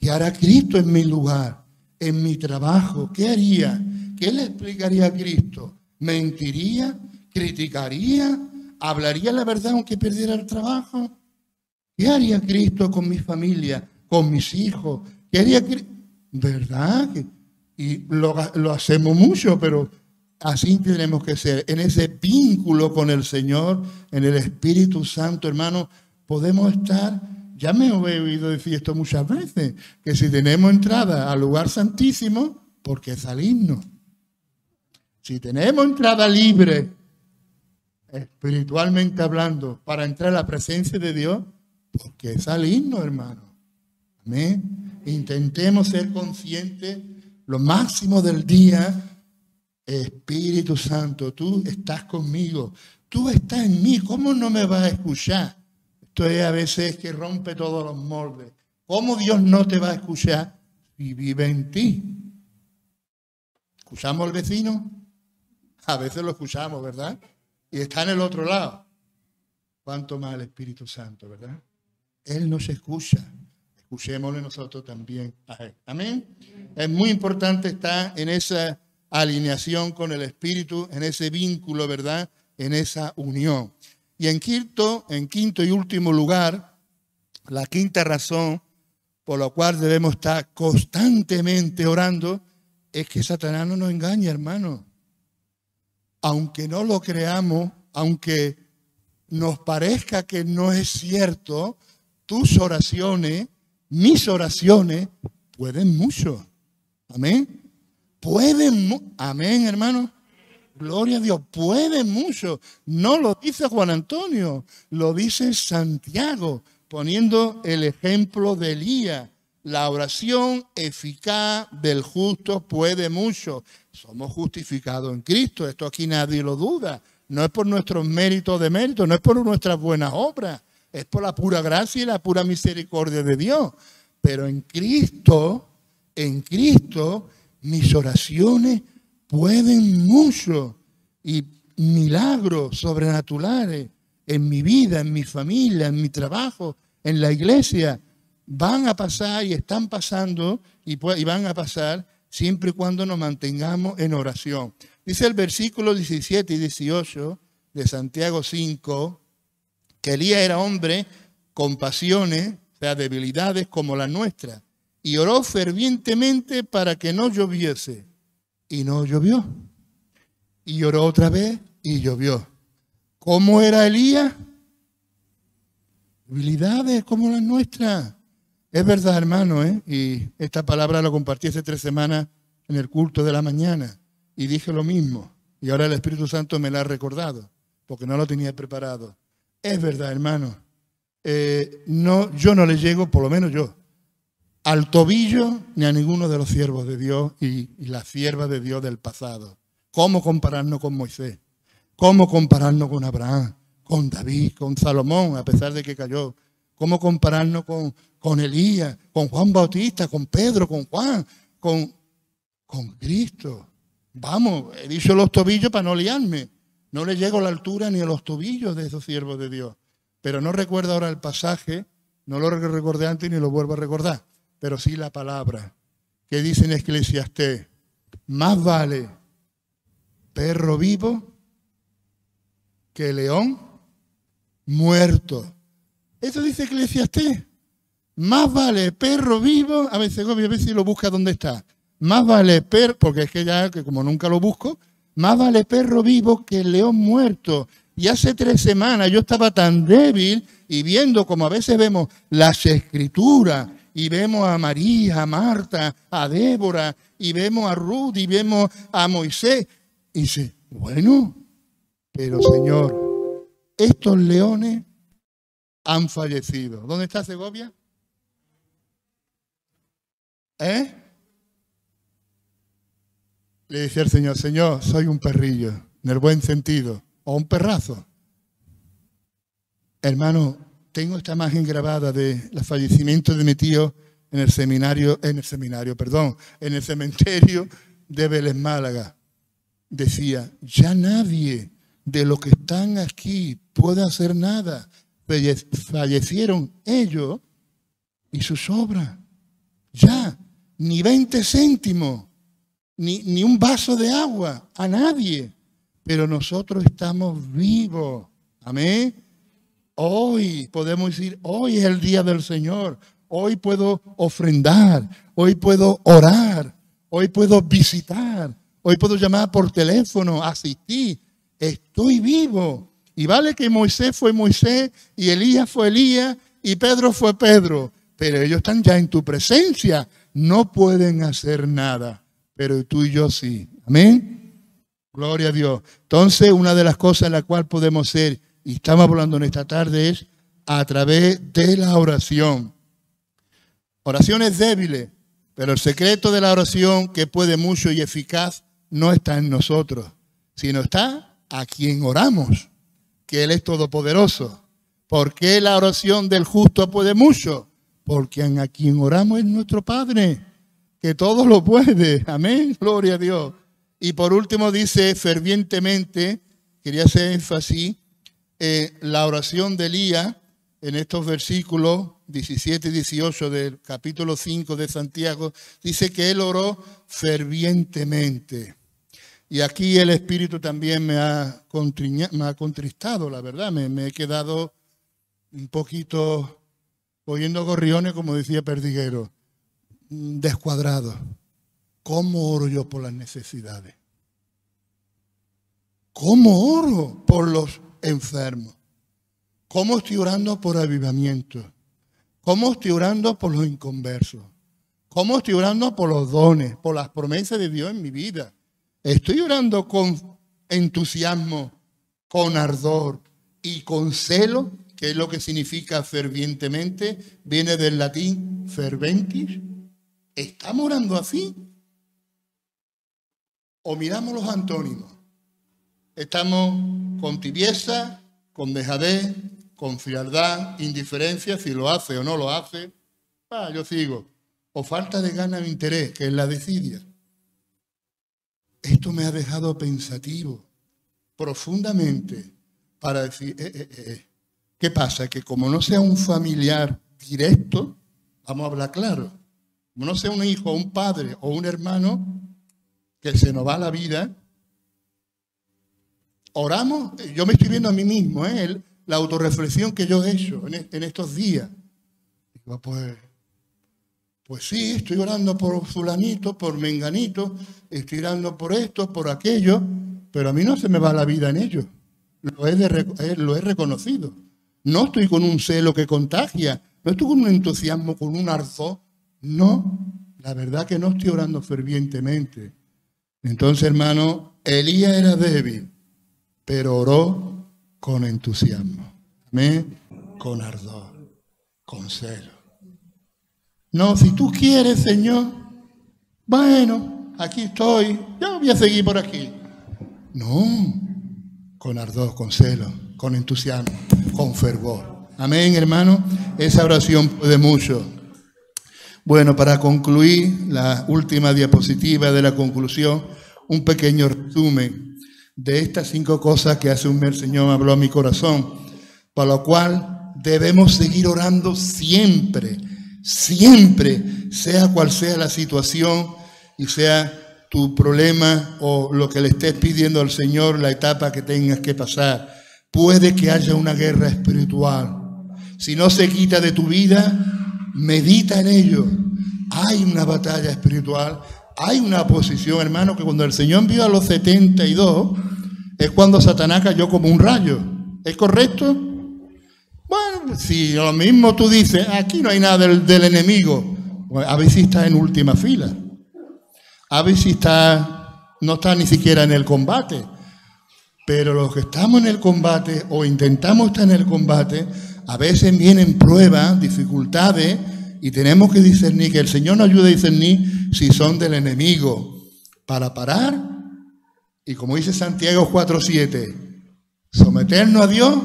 ¿Qué hará Cristo en mi lugar? En mi trabajo. ¿Qué haría? ¿Qué le explicaría a Cristo? ¿Mentiría? ¿Criticaría? ¿Hablaría la verdad aunque perdiera el trabajo? ¿Qué haría Cristo con mi familia, con mis hijos? ¿Qué haría Cristo? ¿Verdad? Y lo, hacemos mucho, pero así tenemos que ser. En ese vínculo con el Señor, en el Espíritu Santo, hermano, podemos estar. Ya me he oído decir esto muchas veces, que si tenemos entrada al lugar santísimo, ¿por qué salirnos? Si tenemos entrada libre, espiritualmente hablando, para entrar a la presencia de Dios, porque es al himno, hermano. Amén. Intentemos ser conscientes lo máximo del día. Espíritu Santo, tú estás conmigo. Tú estás en mí. ¿Cómo no me vas a escuchar? Esto es a veces que rompe todos los moldes. ¿Cómo Dios no te va a escuchar si vive en ti? ¿Escuchamos al vecino? A veces lo escuchamos, ¿verdad? Y está en el otro lado. ¿Cuánto más el Espíritu Santo, verdad? Él nos escucha. Escuchémosle nosotros también a Él. Amén. Es muy importante estar en esa alineación con el Espíritu, en ese vínculo, ¿verdad? En esa unión. Y en quinto, en quinto y último lugar, la quinta razón por la cual debemos estar constantemente orando es que Satanás no nos engaña, hermano. Aunque no lo creamos, aunque nos parezca que no es cierto, tus oraciones mis oraciones pueden mucho. Amén. Pueden, amén, hermano. Gloria a Dios, pueden mucho. No lo dice Juan Antonio, lo dice Santiago, poniendo el ejemplo de Elías. La oración eficaz del justo puede mucho. Somos justificados en Cristo, esto aquí nadie lo duda. No es por nuestros méritos de mérito, no es por nuestras buenas obras. Es por la pura gracia y la pura misericordia de Dios. Pero en Cristo, en Cristo, mis oraciones pueden mucho y milagros sobrenaturales en mi vida, en mi familia, en mi trabajo, en la iglesia, van a pasar y están pasando y, van a pasar siempre y cuando nos mantengamos en oración. Dice el versículo 17 y 18 de Santiago 5, que Elías era hombre con pasiones, o sea, debilidades como la nuestra, y oró fervientemente para que no lloviese, y no llovió. Y oró otra vez y llovió. ¿Cómo era Elías? Debilidades como las nuestras. Es verdad, hermano, ¿eh? y esta palabra lo compartí hace tres semanas en el culto de la mañana, y dije lo mismo, y ahora el Espíritu Santo me lo ha recordado, porque no lo tenía preparado. Es verdad, hermano. Eh, no, yo no le llego, por lo menos yo, al tobillo ni a ninguno de los siervos de Dios y, y las siervas de Dios del pasado. ¿Cómo compararnos con Moisés? ¿Cómo compararnos con Abraham, con David, con Salomón, a pesar de que cayó? ¿Cómo compararnos con, con Elías, con Juan Bautista, con Pedro, con Juan, con, con Cristo? Vamos, he dicho los tobillos para no liarme. No le llego a la altura ni a los tobillos de esos siervos de Dios. Pero no recuerdo ahora el pasaje, no lo recordé antes ni lo vuelvo a recordar, pero sí la palabra que dice en Eclesiastés, más vale perro vivo que león muerto. Eso dice Eclesiastés. Más vale perro vivo, a veces, a si lo busca dónde está. Más vale perro, porque es que ya, que como nunca lo busco, más vale perro vivo que león muerto. Y hace tres semanas yo estaba tan débil y viendo como a veces vemos las escrituras y vemos a María, a Marta, a Débora y vemos a Ruth y vemos a Moisés. Y dice, bueno, pero Señor, estos leones han fallecido. ¿Dónde está Segovia? ¿Eh? Le decía el Señor, Señor, soy un perrillo, en el buen sentido, o un perrazo. Hermano, tengo esta imagen grabada de los fallecimientos de mi tío en el seminario, en el seminario, perdón, en el cementerio de Vélez Málaga. Decía, ya nadie de los que están aquí puede hacer nada. Fallecieron ellos y sus obras. Ya, ni 20 céntimos ni, un vaso de agua a nadie. Pero nosotros estamos vivos. Amén. Hoy podemos decir, hoy es el día del Señor. Hoy puedo ofrendar. Hoy puedo orar. Hoy puedo visitar. Hoy puedo llamar por teléfono, asistir. Estoy vivo. Y vale que Moisés fue Moisés y Elías fue Elías y Pedro fue Pedro. Pero ellos están ya en tu presencia. No pueden hacer nada pero tú y yo sí. Amén. Gloria a Dios. Entonces, una de las cosas en la cual podemos ser, y estamos hablando en esta tarde, es a través de la oración. Oraciones débiles, pero el secreto de la oración que puede mucho y eficaz no está en nosotros, sino está a quien oramos, que Él es todopoderoso. ¿Por qué la oración del justo puede mucho? porque a quien oramos es nuestro Padre, que todo lo puede. Amén, gloria a Dios. Y por último dice fervientemente, quería hacer énfasis, eh, la oración de Elías en estos versículos 17 y 18 del capítulo 5 de Santiago, dice que él oró fervientemente. Y aquí el Espíritu también me ha, me contristado, la verdad, me, me, he quedado un poquito oyendo gorriones, como decía Perdiguero, descuadrado. ¿Cómo oro yo por las necesidades? ¿Cómo oro por los enfermos? ¿Cómo estoy orando por avivamiento? ¿Cómo estoy orando por los inconversos? ¿Cómo estoy orando por los dones, por las promesas de Dios en mi vida? Estoy orando con entusiasmo, con ardor y con celo, que es lo que significa fervientemente, viene del latín ferventis. ¿Estamos orando así? ¿O miramos los antónimos? Estamos con tibieza, con dejadez, con frialdad, indiferencia, si lo hace o no lo hace, ah, yo sigo. O falta de ganas de interés, que es la desidia. Esto me ha dejado pensativo profundamente para decir, eh, eh, eh, ¿qué pasa? Que como no sea un familiar directo, vamos a hablar claro, no sea un hijo, un padre o un hermano, que se nos va la vida, oramos, yo me estoy viendo a mí mismo, ¿eh? la autorreflexión que yo he hecho en, estos días. Digo, pues, pues sí, estoy orando por fulanito, por menganito, estoy orando por esto, por aquello, pero a mí no se me va la vida en ello. Lo he, eh, lo he reconocido. No estoy con un celo que contagia, no estoy con un entusiasmo, con un arzo. No, la verdad que no estoy orando fervientemente. Entonces, hermano, Elías era débil, pero oró con entusiasmo. Amén. Con ardor, con celo. No, si tú quieres, Señor, bueno, aquí estoy, yo voy a seguir por aquí. No, con ardor, con celo, con entusiasmo, con fervor. Amén, hermano. Esa oración puede mucho. Bueno, para concluir, la última diapositiva de la conclusión, un pequeño resumen de estas cinco cosas que hace un mes el Señor habló a mi corazón, por lo cual debemos seguir orando siempre, siempre, sea cual sea la situación y sea tu problema o lo que le estés pidiendo al Señor, la etapa que tengas que pasar. Puede que haya una guerra espiritual. Si no se quita de tu vida, medita en ello. Hay una batalla espiritual, hay una posición, hermano, que cuando el Señor envió a los 72, es cuando Satanás cayó como un rayo. ¿Es correcto? Bueno, si lo mismo tú dices, aquí no hay nada del, enemigo, a si está en última fila. A si está, no está ni siquiera en el combate. Pero los que estamos en el combate o intentamos estar en el combate, a veces vienen pruebas, dificultades, y tenemos que discernir, que el Señor nos ayude a discernir si son del enemigo, para parar y como dice Santiago 4.7, someternos a Dios,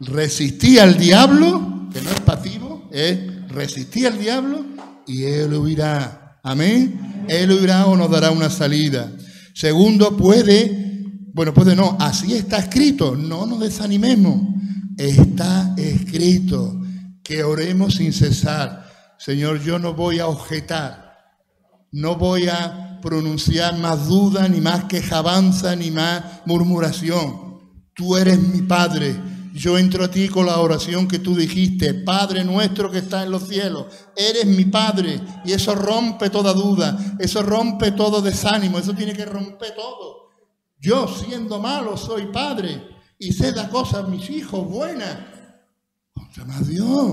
resistir al diablo, que no es pasivo, es resistir al diablo y Él huirá. Amén. Él huirá o nos dará una salida. Segundo, puede, bueno, puede no, así está escrito, no nos desanimemos. Está escrito que oremos sin cesar. Señor, yo no voy a objetar, no voy a pronunciar más duda, ni más quejabanza, ni más murmuración. Tú eres mi Padre. Yo entro a ti con la oración que tú dijiste, Padre nuestro que está en los cielos, eres mi Padre. Y eso rompe toda duda, eso rompe todo desánimo, eso tiene que romper todo. Yo siendo malo soy Padre y sé dar cosas a mis hijos buenas. Contra más Dios.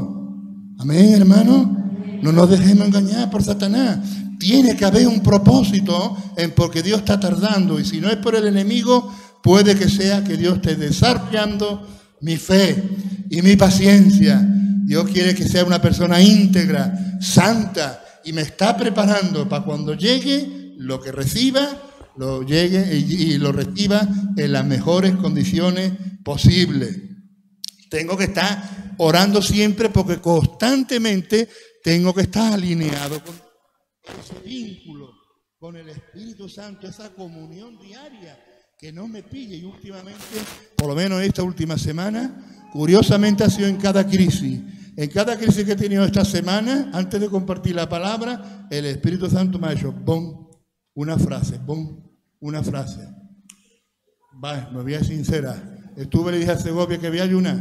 Amén, hermano. No nos dejemos engañar por Satanás. Tiene que haber un propósito en porque Dios está tardando. Y si no es por el enemigo, puede que sea que Dios esté desarrollando mi fe y mi paciencia. Dios quiere que sea una persona íntegra, santa, y me está preparando para cuando llegue lo que reciba, lo llegue y, lo reciba en las mejores condiciones posibles. Tengo que estar orando siempre porque constantemente tengo que estar alineado con ese vínculo con el Espíritu Santo, esa comunión diaria que no me pille. Y últimamente, por lo menos esta última semana, curiosamente ha sido en cada crisis. En cada crisis que he tenido esta semana, antes de compartir la palabra, el Espíritu Santo me ha dicho, ¡bom! Una frase, ¡bom! Una frase. Va, me voy a sincera. Estuve, le dije a Segovia que voy a ayunar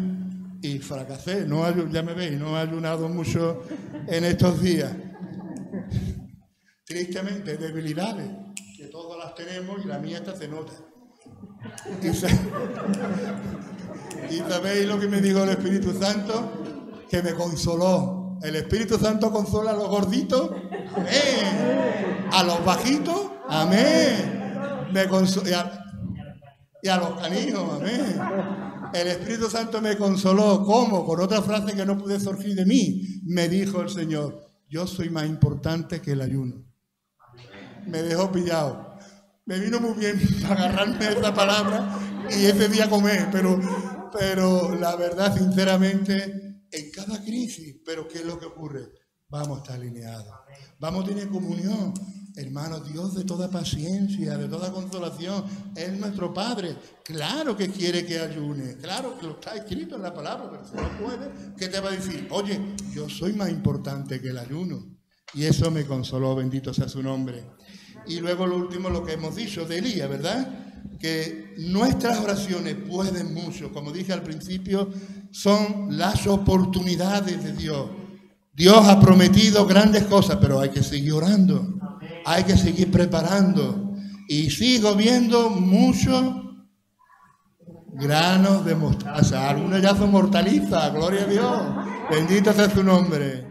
y fracasé. No, ya me veis, no he ayunado mucho en estos días. Tristemente, debilidades, que todas las tenemos y la mía esta se nota. Y, sabéis lo que me dijo el Espíritu Santo, que me consoló. El Espíritu Santo consola a los gorditos, amén. A los bajitos, amén. Me y, a, y a los canijos, amén. El Espíritu Santo me consoló. ¿Cómo? Con otra frase que no pude surgir de mí. Me dijo el Señor, yo soy más importante que el ayuno. Me dejó pillado. Me vino muy bien agarrarme esa palabra y ese día comer, pero, pero la verdad, sinceramente, en cada crisis, pero ¿qué es lo que ocurre? Vamos a estar alineados. Vamos a tener comunión. Hermano, Dios de toda paciencia, de toda consolación, es nuestro Padre. Claro que quiere que ayune, claro que lo está escrito en la palabra, pero si no puede, ¿qué te va a decir? Oye, yo soy más importante que el ayuno. Y eso me consoló, bendito sea su nombre. Y luego lo último, lo que hemos dicho de Elías, ¿verdad? Que nuestras oraciones pueden mucho, como dije al principio, son las oportunidades de Dios. Dios ha prometido grandes cosas, pero hay que seguir orando hay que seguir preparando. Y sigo viendo muchos granos de mostaza. Algunos ya son mortalizas, gloria a Dios. Bendito sea su nombre.